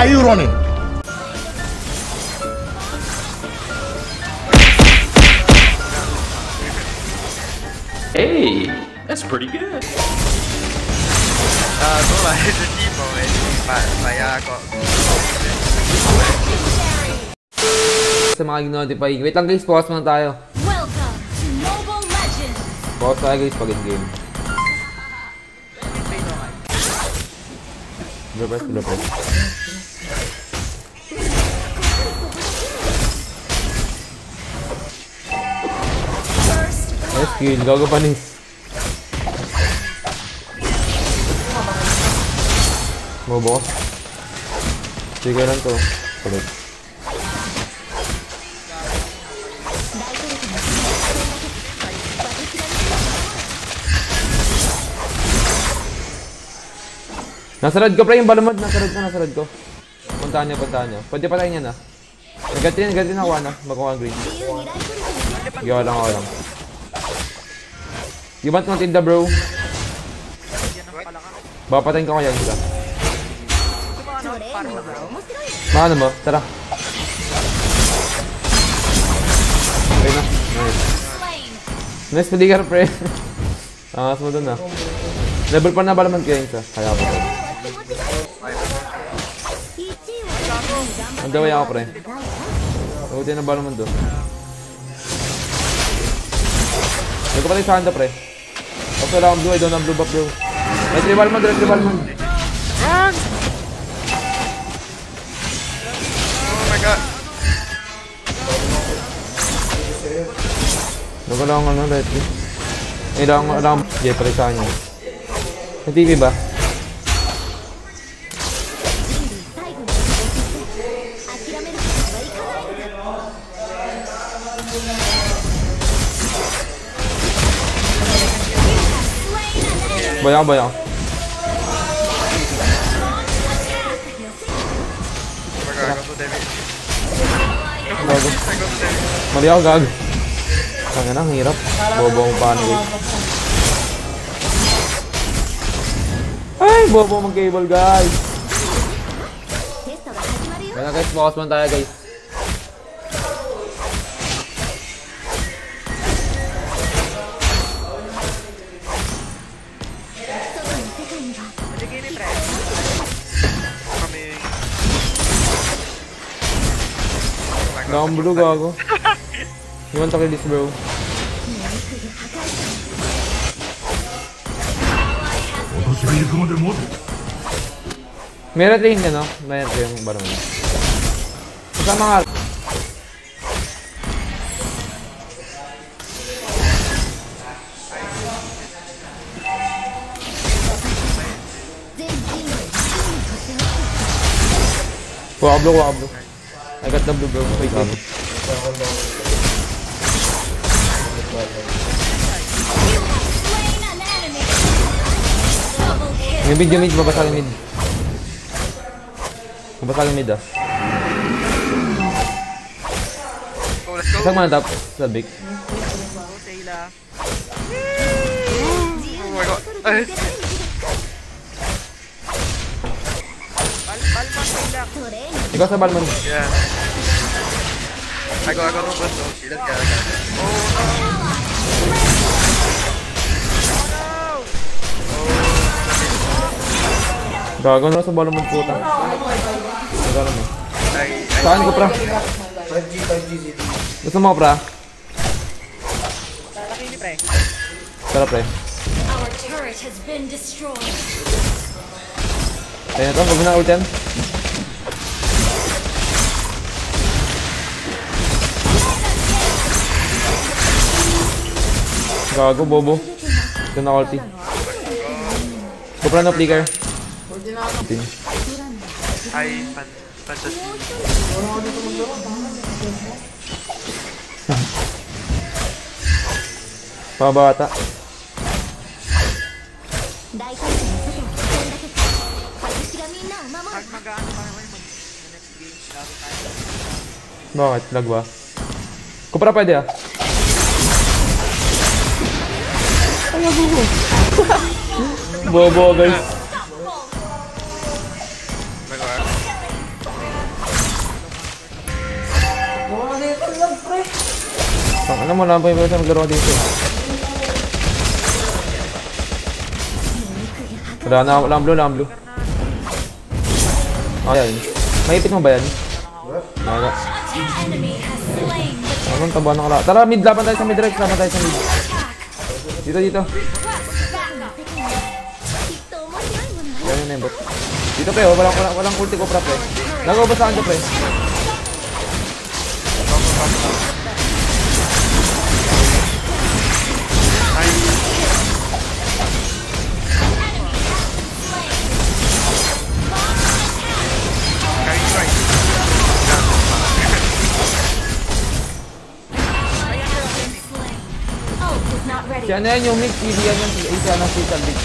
are you running? Hey, that's pretty good. Ah, ito lang. Ito tipo eh. Pa, paya ako. Sa mga notify. Wait lang guys, pause muna tayo. Welcome to Mobile Legends! Pause tayo guys pag in-game. Blue press, blue press. First Nice kill, gago panis. Mobo. Sige lang to. Kulit. Nasa red ko, pre, yung balamod. Nasa red ko, nasa red ko. Puntahan niya, puntahan niya. Pwede patayin niya na. Nagatin, nagatin ako, ano. Magkuha green. Gawa lang, ako lang. You want Matilda, bro? Bapatayin ko kaya sila. Maano mo? Tara. Okay na. Nice. Nice padigar, pre. Angas mo dun, ah. Level pa na ba naman kayo isa? Kaya ko. Ang gawin ako, pre. Mabuti na ba naman doon? Pala yung Santa, pre. Okay lang ang blue, I don't have blue buff, bro. Red rival man, red rival man. Run! Oh my god. Ko lang ano, red rival. Eh, lang, lang, pala sa kanya. May TV ba? To David. Gago. Mali ako, gago. Tangin na, ang hirap. Bobo ang paano, guys. Ay, bobo mag cable, guys. Kaya na, guys. Focus man tayo, guys. Blue, gago. You want to kill this, bro? Meron rin yan, no? Meron yung barang. Kasama nga. Kuha ka I got the blue, bro. Wait, wait. Yung mid, yung mid, babasa yung mid. Babasa yung mid, ah. Isang man top, sa big. Taylor. Oh my god. Ikaw sa Balman. yeah. I go, I go, no, let's go. Let's go. Oh no! Gago na sa Balman puta. Gago ay, Saan ko, pra? Gusto mo, pra? Tara, pre. Our turret has been destroyed. Kaya na to, na Gago, bobo. Ito na ulti. Kupra na flicker. Team. Ay, pan... Pansas. Pabata. Bakit? Lag ba? Kupra pwede ah. bobo. bobo, guys. Ang alam mo na ba yung pwede maglaro dito? Wala na, lamblo, lamblo. Ayan. Ah, Maipit mo ba yan? Wala. Anong taba ng kala? Tara, mid laban tayo sa mid, Rex. Laban tayo sa mid. Dito, dito. Yan yun na yung bot. Dito, pre. oh. Walang, walang, walang ulti ko, pre. Nag-ubos sa kanto, pre. Is not ready. Si ano yan yung mid, CD yan yung AC, ano, si Talbig.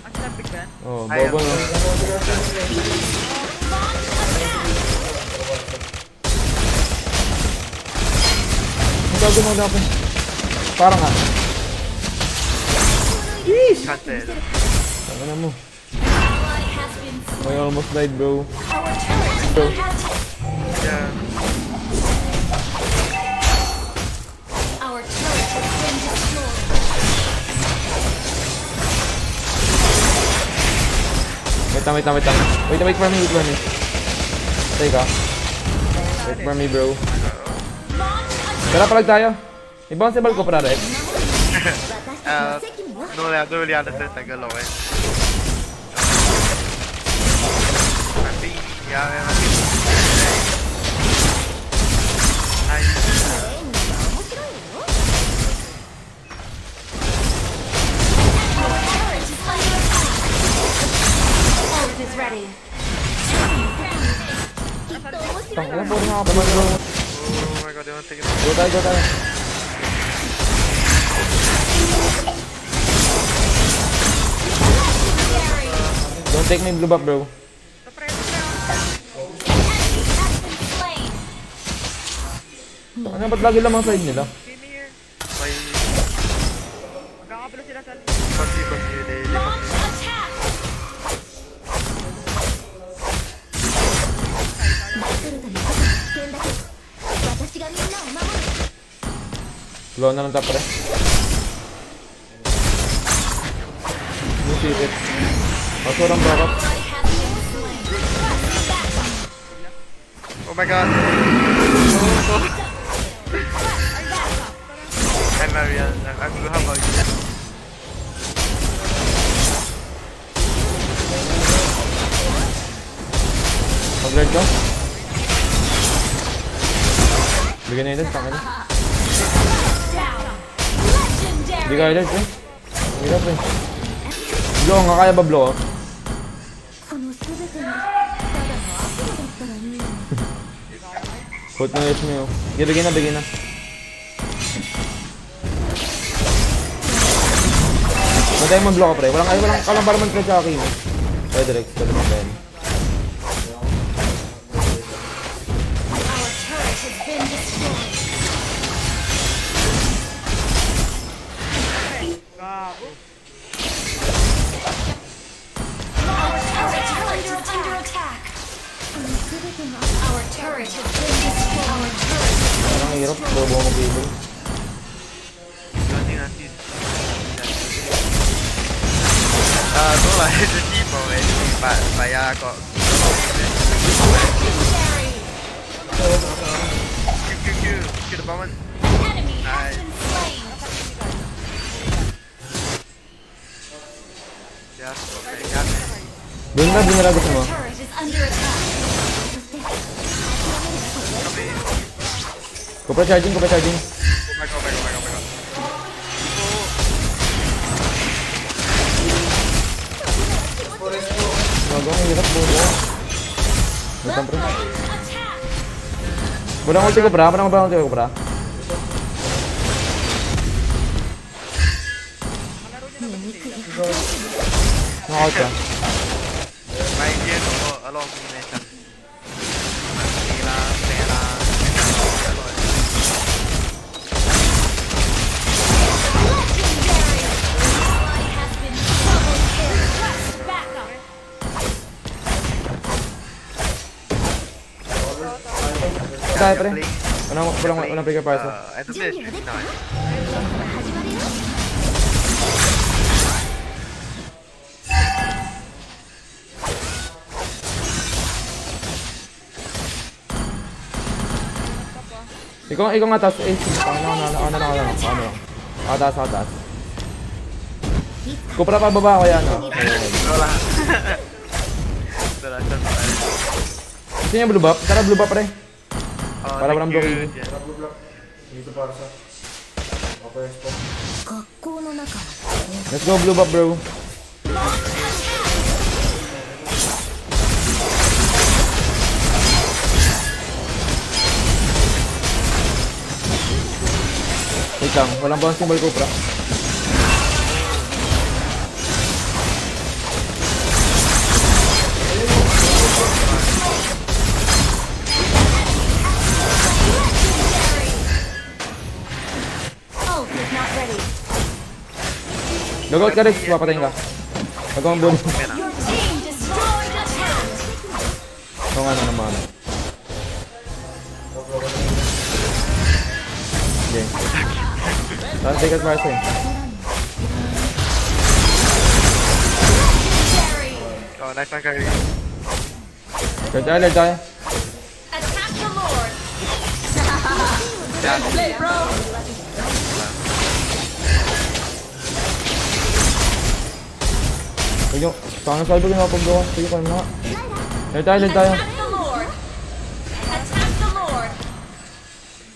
Ang ka? Oh, Ayaw. bobo no. Ang gago mo dapat. Parang nga. Cancel. Ano na mo? I almost died, bro. Attacked. Yeah. Wait lang, wait lang, wait lang. Wait, wait for me, wait for me. Teka. Wait for me, bro. Tara, palag tayo. I-bounceable ko para, Rex. Uh, no, I don't really understand Tagalog. Eh. Nanti, yeah, yeah, nanti. Nice. Tang, ilan po bro. Oh my god, want to take it. Go tayo, go tayo. Don't take me blue buff, bro. Ano, ba't lagi lamang side nila? Blow na lang top, pre. Yung sipit. Masurang backup. Oh my god. Oh, oh. You? Mag-red ka? Bigyan na yun. Legendary. Hindi kaya live, eh. friend. Hindi kaya, friend. Yo, nga kaya ba blow ah. up? Hot na yes mo yun. Yeah, bigyan na, bigyan na. Matay mo block up, pre. Walang, ay, walang, kalang para man pre sa akin. Pwede, Rex. Pwede mo, pwede. God, oh my god, oh my god. Gago, ang hirap, bobo. Wait lang, pre. Attack. Walang ulti ko, pra. Walang walang ulti ko, pra. Knockout ka. Double kill. Request backup. Tayo, pre. Playing Walang, walang, walang pick up parcel. Uh, I don't know 이거 이거 나 다스 에이스 나나 나나 나나 나나 나나 아 다스 아 다스 Ko pala pababa ko yan. Ah. Gusto niya blue buff? Tara blue buff pre. Para walang doki. Dito para sa. Let's go blue buff bro. Wait lang, walang bouncing ball Kupra. Ult is not ready Logout ka Rex, papatayin ka. Nagawang bull. Your team destroyed a turret Oo nga na naman. Saan take us? Carry Oh, nice one, Kyrie. Tayo, Lord tayo. Attack the Lord Yeah. Huwag yung, saan sabi ko yung mapagawa? Sige, kung na nga. Lord tayo, Lord tayo. Attack the Lord Attack the Lord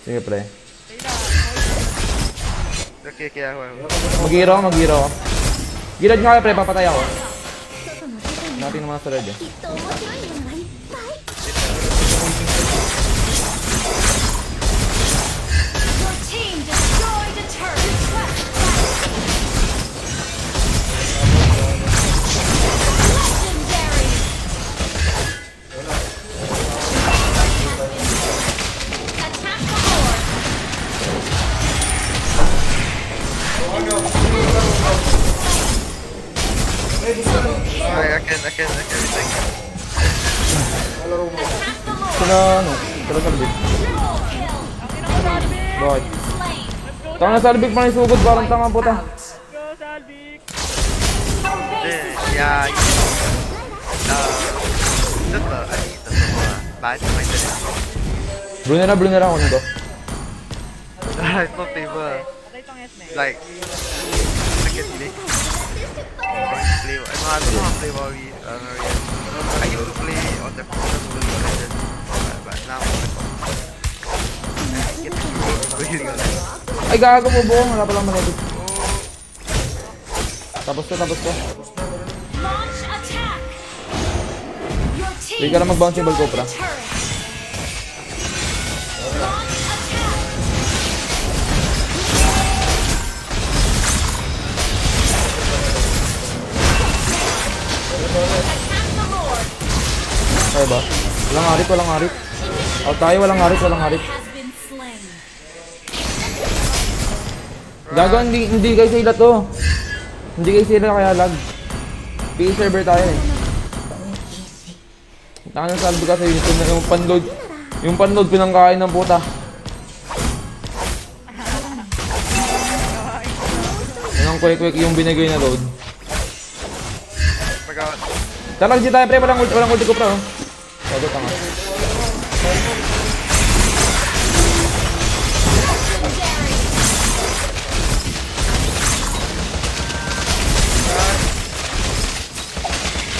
Sige, pre. Okay, okay, ako. Mag-hero ako, mag-hero ako. Gilad nga kayo, pre, papatay ako. Natin naman sa Lord eh. I can, I can, I can retake. Attack the Lord Sila, ano, sila salbik. Triple kill Bakit? Slain Tanga na salbik pa na isugod, parang tanga puta. Eh, yeah. Uh, just the, I need the uh, bad my internet. Blue na na, blue na lang ako nito. It's not stable. Like, I can play. Play, no, I don't know how to play Wari. Uh, Maria. I used to play on the with Legend, but, but now. I get to Ay, gago mo buong, wala palang managit. Tapos ko, tapos team Hindi ka na mag-bounce yung ball ko, Kaya ba? Walang harit, walang harit. Out tayo, walang harit, walang slain Gago, hindi, hindi kayo sila to. Hindi kayo sila kaya lag. PA server tayo eh. Taka ng salbi kasi yung, yung, yung panload. Yung panload pinangkain ng puta. Yan ang quick quick yung binigay na load. Talag di tayo pre, walang walang ulti ko pre oh. Gago tanga.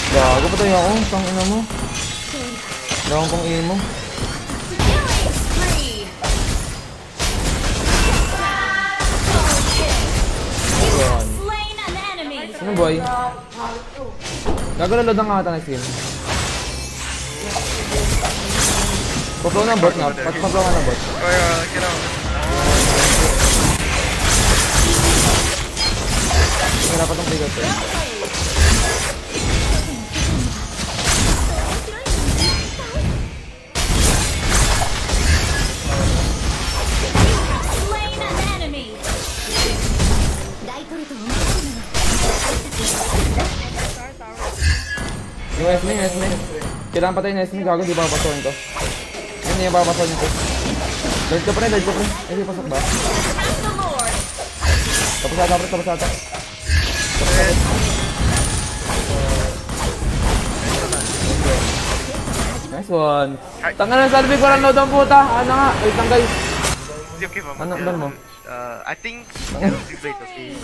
Gago pa tayo ako, tang ina mo. Gawang pang imo. Ano boy? Gago na load ang ata na skin. Pa-blow ng bot nga. Pa-blow nga ng bot. Okay, okay, get out. Wala pa tong bigot eh. Yung Esme, yung Esme. Kailangan patayin na Esme, gago, di ba kapasukin ko? Hindi yung papasokin ko. Lord ka rin, Lord ka rin. Ay, di, pasok ba? Tapos ata, pre, tapos ata. Nice one. Tanga na, salve ko lang load ang puta. Ano nga? Wait lang guys. Okay pa. Ano, ano mo? Uh, I think,